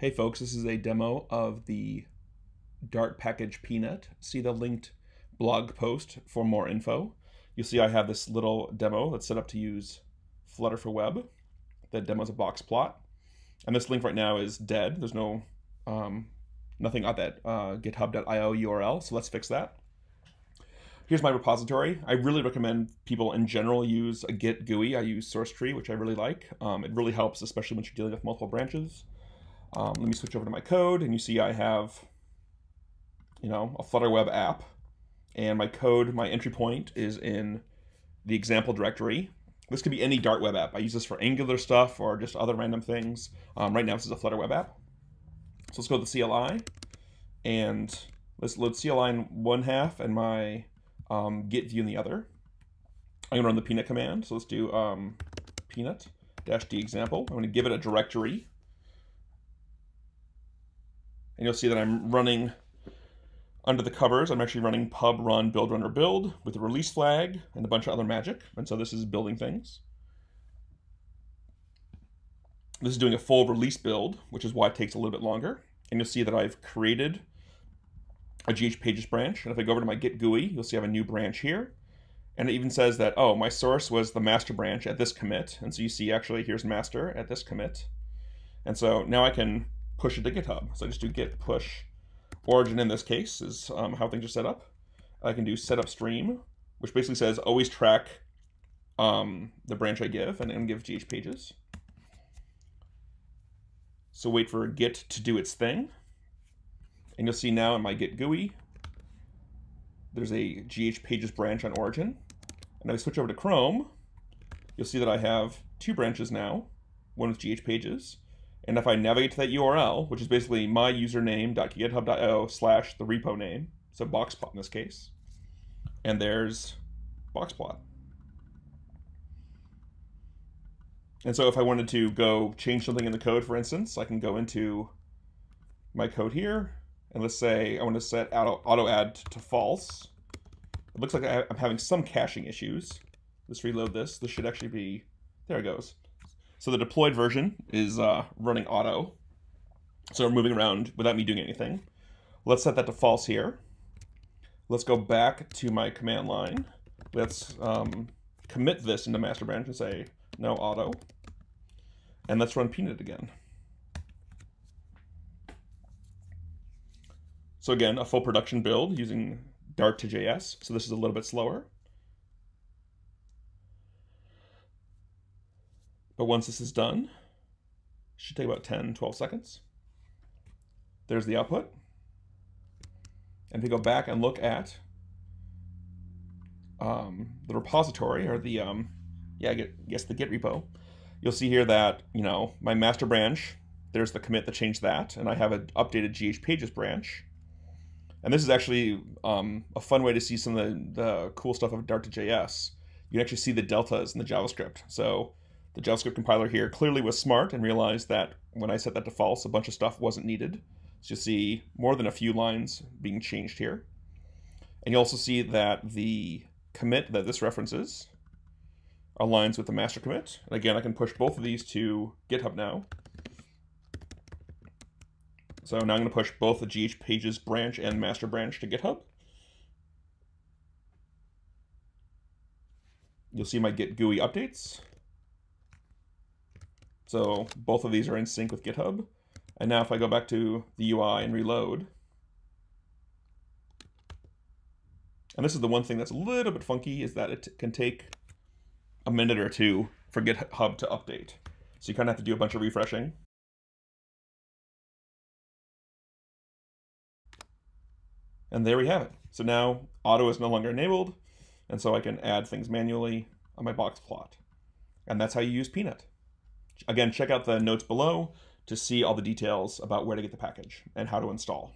Hey folks, this is a demo of the Dart package Peanut. See the linked blog post for more info. You'll see I have this little demo that's set up to use Flutter for Web that demos a box plot. And this link right now is dead. There's no, um, nothing on that uh, github.io URL, so let's fix that. Here's my repository. I really recommend people in general use a Git GUI. I use SourceTree, which I really like. Um, it really helps, especially when you're dealing with multiple branches. Um, let me switch over to my code and you see I have, you know, a Flutter web app and my code, my entry point is in the example directory. This could be any Dart web app. I use this for Angular stuff or just other random things. Um, right now this is a Flutter web app. So let's go to the CLI and let's load CLI in one half and my um, git view in the other. I'm gonna run the peanut command. So let's do um, peanut dash d example. I'm gonna give it a directory and you'll see that I'm running under the covers. I'm actually running pub run build runner build with a release flag and a bunch of other magic. And so this is building things. This is doing a full release build, which is why it takes a little bit longer. And you'll see that I've created a GH pages branch. And if I go over to my Git GUI, you'll see I have a new branch here. And it even says that, oh, my source was the master branch at this commit. And so you see actually here's master at this commit. And so now I can push it to GitHub. So I just do git push origin in this case is um, how things are set up. I can do set upstream, which basically says always track um, the branch I give and, and give GH pages. So wait for git to do its thing. And you'll see now in my git GUI, there's a GH pages branch on origin. And if I switch over to Chrome, you'll see that I have two branches now, one with GH pages and if I navigate to that URL, which is basically my username.github.io slash the repo name, so boxplot in this case, and there's boxplot. And so if I wanted to go change something in the code, for instance, I can go into my code here, and let's say I want to set auto, auto add to false. It looks like I'm having some caching issues. Let's reload this. This should actually be, there it goes. So the deployed version is uh, running auto. So we're moving around without me doing anything. Let's set that to false here. Let's go back to my command line. Let's um, commit this into master branch and say no auto. And let's run peanut again. So again, a full production build using Dart to JS. So this is a little bit slower. But once this is done, it should take about 10, 12 seconds. There's the output. And if we go back and look at um, the repository or the, um, yeah, I guess the Git repo, you'll see here that, you know, my master branch, there's the commit that changed that, and I have an updated GH pages branch. And this is actually um, a fun way to see some of the, the cool stuff of Dart to JS. You can actually see the deltas in the JavaScript. So the JavaScript compiler here clearly was smart and realized that when I set that to false, a bunch of stuff wasn't needed. So you see more than a few lines being changed here. And you also see that the commit that this references aligns with the master commit. And again, I can push both of these to GitHub now. So now I'm going to push both the GH pages branch and master branch to GitHub. You'll see my Git GUI updates. So both of these are in sync with GitHub. And now if I go back to the UI and reload, and this is the one thing that's a little bit funky, is that it can take a minute or two for GitHub to update. So you kind of have to do a bunch of refreshing. And there we have it. So now auto is no longer enabled, and so I can add things manually on my box plot. And that's how you use Peanut. Again, check out the notes below to see all the details about where to get the package and how to install.